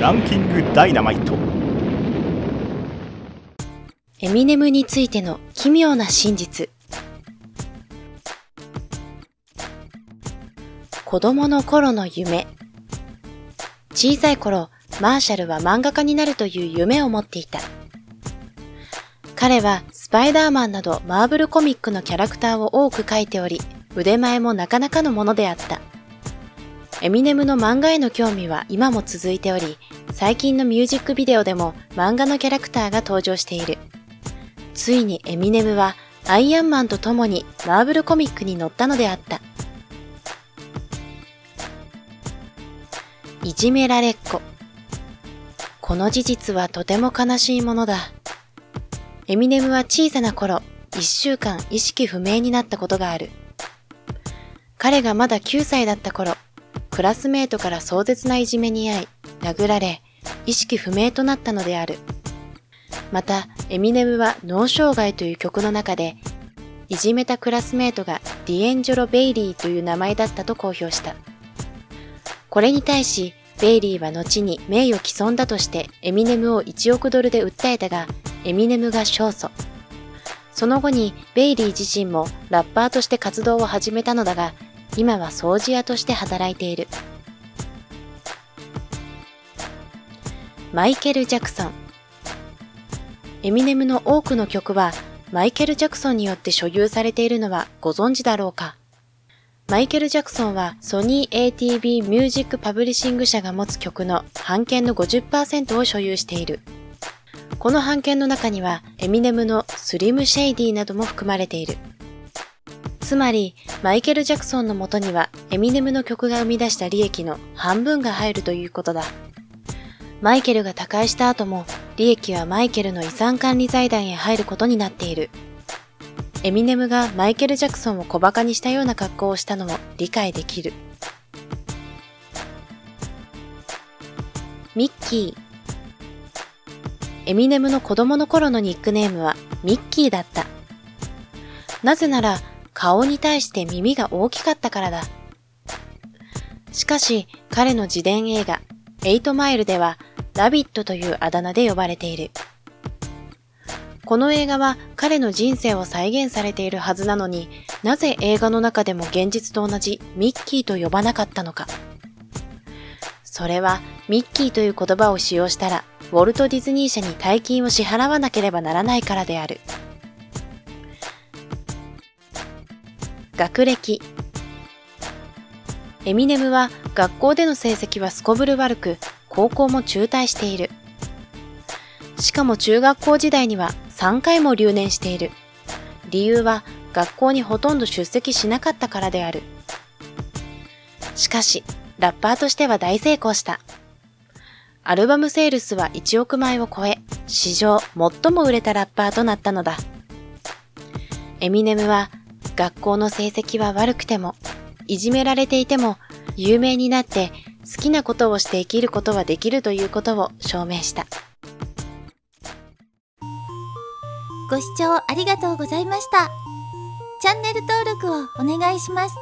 ランキングダイナマイト。エミネムについての奇妙な真実。子供の頃の夢。小さい頃マーシャルは漫画家になるという夢を持っていた。彼はスパイダーマンなどマーブルコミックのキャラクターを多く描いており腕前もなかなかのものであった。エミネムの漫画への興味は今も続いており最近のミュージックビデオでも漫画のキャラクターが登場しているついにエミネムはアイアンマンと共にマーブルコミックに載ったのであった。いじめられっ子。この事実はとても悲しいものだ。エミネムは小さな頃、一週間意識不明になったことがある。彼がまだ9歳だった頃、クラスメートから壮絶ないじめに遭い、殴られ、意識不明となったのである。また、エミネムは脳障害という曲の中で、いじめたクラスメートがディエンジョロ・ベイリーという名前だったと公表した。これに対し、ベイリーは後に名誉毀損だとしてエミネムを1億ドルで訴えたが、エミネムが勝訴。その後にベイリー自身もラッパーとして活動を始めたのだが、今は掃除屋として働いている。マイケル・ジャクソンエミネムの多くの曲はマイケル・ジャクソンによって所有されているのはご存知だろうかマイケル・ジャクソンはソニー ATB ミュージックパブリシング社が持つ曲の版権の50%を所有している。この版権の中にはエミネムのスリム・シェイディなども含まれている。つまり、マイケル・ジャクソンの元にはエミネムの曲が生み出した利益の半分が入るということだ。マイケルが他界した後も利益はマイケルの遺産管理財団へ入ることになっている。エミネムがマイケル・ジャクソンを小馬鹿にしたような格好をしたのも理解できる。ミッキー。エミネムの子供の頃のニックネームはミッキーだった。なぜなら顔に対して耳が大きかったからだ。しかし彼の自伝映画エイトマイルではラビットというあだ名で呼ばれている。この映画は彼の人生を再現されているはずなのになぜ映画の中でも現実と同じミッキーと呼ばなかったのか。それはミッキーという言葉を使用したらウォルト・ディズニー社に大金を支払わなければならないからである。学歴エミネムは学校での成績はすこぶる悪く、高校も中退している。しかも中学校時代には3回も留年している。理由は学校にほとんど出席しなかったからである。しかし、ラッパーとしては大成功した。アルバムセールスは1億枚を超え、史上最も売れたラッパーとなったのだ。エミネムは、学校の成績は悪くても、いじめられていても、有名になって好きなことをして生きることはできるということを証明した。ご視聴ありがとうございました。チャンネル登録をお願いします。